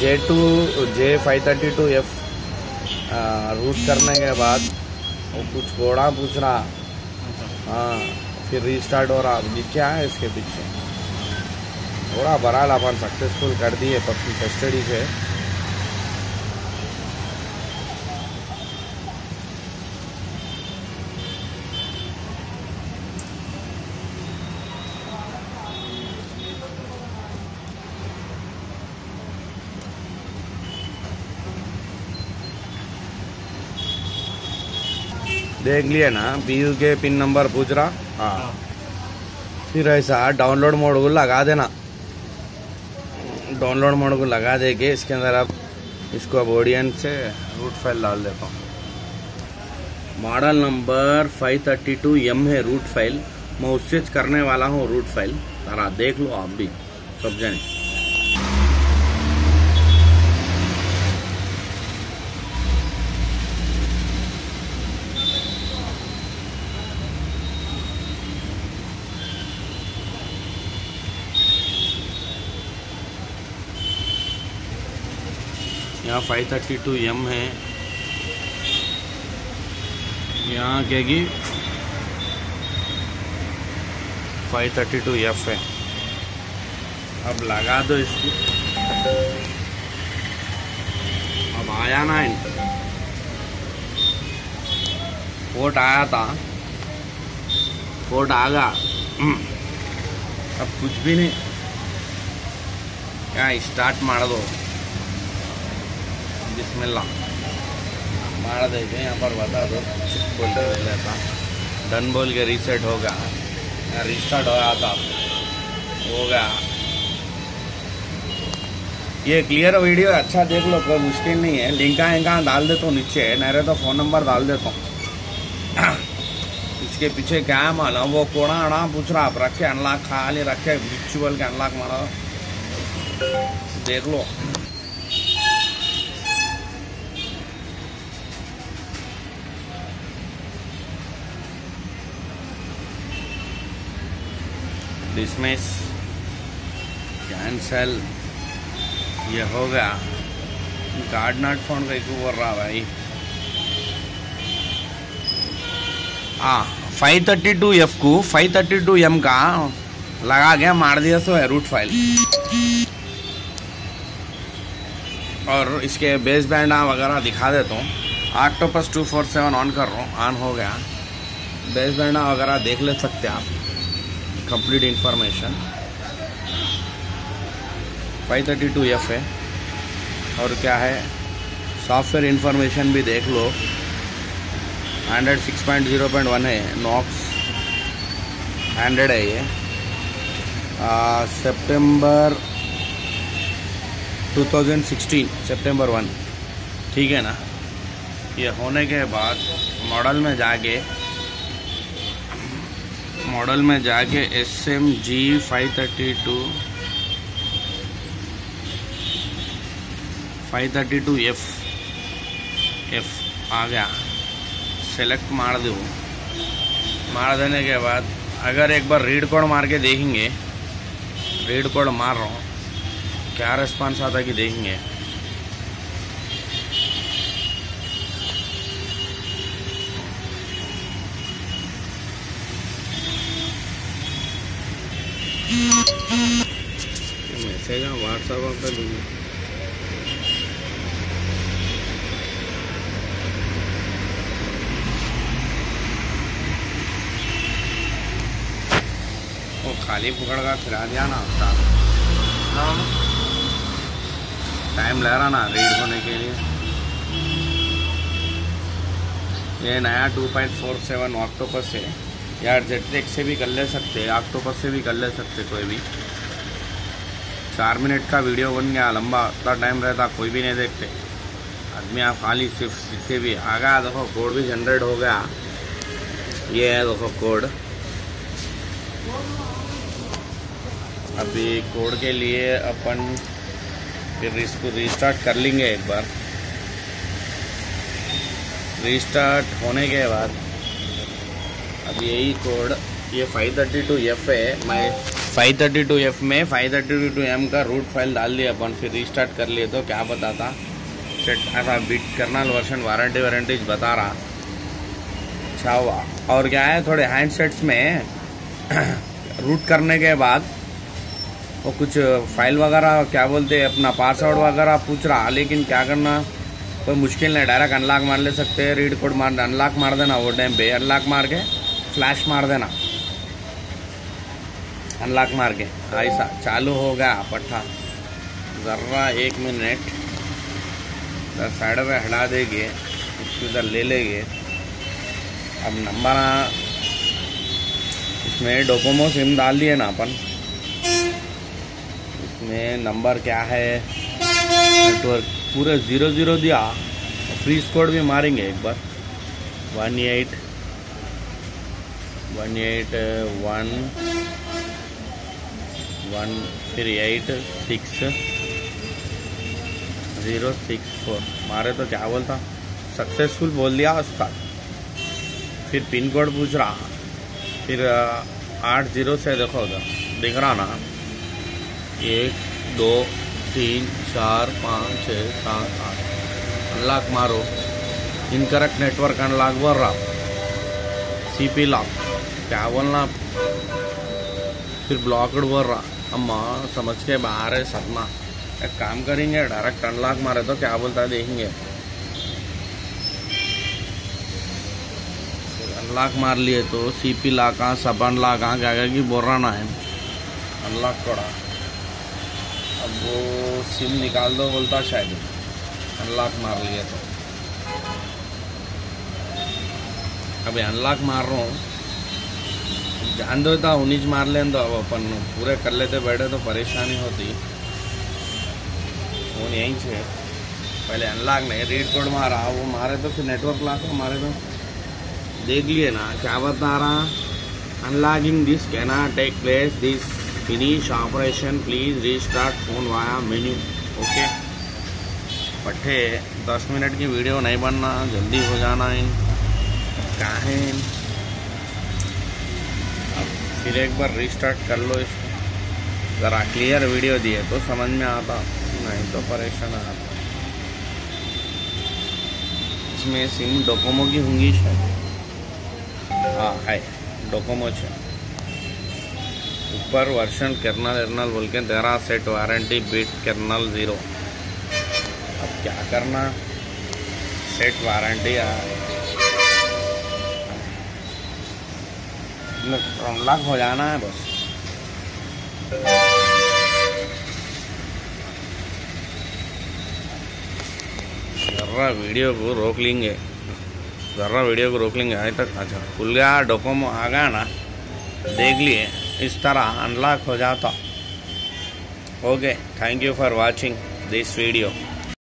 J two J five thirty two F root करने के बाद वो कुछ घोड़ा पूछ रहा हाँ फिर रिस्टार्ट हो रहा। ये क्या है इसके पीछे? घोड़ा बराल अपन सक्सेसफुल कर दिए पब्लिक कस्टडी से। देख लिए ना बी के पिन नंबर पूछ रहा। हाँ। फिर ऐसा डाउनलोड मोड को लगा देना। डाउनलोड मोड को लगा दे के इसके अंदर आप इसको अब ओडियन से रूट फ़ाइल डाल देता हूँ। मॉडल नंबर 532 एम है रूट फ़ाइल मैं उससे करने वाला हूँ रूट फ़ाइल जरा देख लो आप भी सब जने। यहाँ 532 एम है। यहाँ कहेगी 532 एफ़ है। अब लगा दो इसको। अब आया ना कोट आया था। कोट आ गया। अब कुछ भी नहीं। क्या स्टार्ट मार दो। बिस्मिल्लाह। मार देते यहाँ पर बता दो, बोल के देता डन बोल के रीसेट होगा रिस्टार्ट हो गया था। हो गया। ये क्लियर वीडियो अच्छा देख लो, कोई मुश्किल नहीं है। लिंका इंका डाल देता हूँ नीचे नहीं तो फ़ोन नंबर डाल देता हूँ इसके पीछे क्या है मालूम? वो कोड़ा अड़ा पूछ रहा, आप रखे अनलॉक खाली रखे विचुअल के अनलॉक मारा। देख लो। डिसमिस कैंसल ये हो गया। कार्ड नॉट फ़ोन का क्यों बोल रहा भाई। हाँ फाइव थर्टी टू एफ़ को फाइव थर्टी टू एम का लगा गया, मार दिया सो है रूट फ़ाइल और इसके बेस बैंड वगैरह दिखा देता हूँ। Octopus two four seven on कर रहा हूँ ऑन हो गया। बेस बैंड वगैरह देख ले सकते हैं आप। कंप्लीट इंफॉर्मेशन 532 एफ़ है और क्या है? सॉफ्टवेयर इंफॉर्मेशन भी देख लो. एंड्रॉइड 6.0.1 है नॉक्स एंड्रॉइड है ये. सितंबर 2016 सितंबर 1 ठीक है ना? ये होने के बाद मॉडल में जाके मॉडल में जाके S M G five thirty two five thirty two F F आ गया। सेलेक्ट मार दो। मार देने के बाद अगर एक बार रीड कोड मार के देखेंगे रीड कोड मार रहा हूँ, क्या रिस्पांस आता कि देखेंगे? मैसेज व्हाट्सएप पे दूँगा। वो खाली पकड़ का फिरा दिया ना उसका। टाइम ले रहा ना रीड होने के लिए। ये नया 2.47 ऑक्टोपस है। यार जेटेक से भी कर ले सकते, ऑक्टोपस से भी कर ले सकते कोई भी। चार मिनट का वीडियो बन गया, लंबा उतना टाइम रहता, कोई भी नहीं देखते। आदमी आप खाली सिर्फ़ जितने भी आ गया देखो कोड भी जनरेट हो गया। ये है देखो कोड अभी कोड के लिए अपन फिर इसको रिस्टार्ट कर लेंगे एक बार। रिस्टार्ट होने के बाद अब यही कोड ये 532 एफ़ है। मैं फाइव थर्टी टू एफ़ में फाइव थर्टी टू एम का रूट फ़ाइल डाल दिया अपन, फिर रिस्टार्ट कर लिए तो क्या बताता सेट ऐसा bit kernel version warranty warranty बता रहा। अच्छा हुआ और क्या है, थोड़े हैंडसेट्स में रूट करने के बाद, वो कुछ फ़ाइल वगैरह, क्या बोलते हैं, अपना पासवर्ड वगैरह पूछ रहा, लेकिन क्या करना, कोई मुश्किल नहीं डायरेक्ट अनलॉक मार ले सकते हैं रीड कोड मार अनलॉक मार देना वो टाइम पे अनलॉक मार के। फ्लैश मार देना। अनलॉक मार के। ऐसा चालू हो गया पट्टा। ज़र्रा एक मिनट। इधर साइड में हटा देंगे। उसको इधर ले लेंगे। अब नंबर इसमें डोकोमो सिम डाल दिए ना अपन। इसमें नंबर क्या है? नेटवर्क पूरे ज़ीरो ज़ीरो दिया। फ्री कोड भी मारेंगे एक बार। One eight one eight one one फिर eight six zero six four मारे तो क्या बोलता? सक्सेसफुल बोल दिया उसका। फिर पिन कोड पूछ रहा। फिर आठ ज़ीरो से देखो उधर। दिख रहा ना? एक, दो, तीन, चार, पाँच छः सात, आठ। अनलॉक मारो। इनकरेक्ट नेटवर्क अनलॉक बोल रहा। क्या बोलना फिर ब्लॉकड बोल रहा। अम्मा, समझ के बाहर है सपना एक काम करेंगे डायरेक्ट अनलॉक मारे तो क्या बोलता है, देखेंगे। अनलॉक मार लिए तो सी पी लाका सब अनलॉक हाँ क्या क्या कि बोल रहा ना है। अनलॉक करा अब वो सिम निकाल दो, बोलता शायद। अनलॉक मार लिए तो। अभी अनलॉक मार रहा हूँ। जान दो था उन्नीस मार लें तो अब अपन पूरे कर लेते, बैठे तो परेशानी होती। फ़ोन यहीं से। पहले अनलॉक नहीं, रीड कोड मारा, वो मारे तो फिर नेटवर्क हो मारे तो। देख लिए ना, क्या बता रहा unlocking this can take place this finish operation please restart phone via menu okay पट्टे, दस मिनट की वीडियो नहीं बनना, जल्दी हो जाना है। काहे फिर एक बार रिस्टार्ट कर लो इसको। ज़रा क्लियर वीडियो दिए तो समझ में आता, नहीं तो परेशान आता इसमें सिम डोकोमो की होंगी शायद। हाँ है। डोकोमो से ऊपर वर्षन कर्नल एर्नल बोल के तेरह set warranty bit kernel zero अब क्या करना? सेट वारंटी आ लाख हो जाना है बस ज़रा वीडियो को रोक लेंगे ज़रा वीडियो को रोक लेंगे अभी तक अच्छा खुल गया डोकोमो आ गया ना देख लिए इस तरह अनलॉक हो जाता okay thank you for watching this video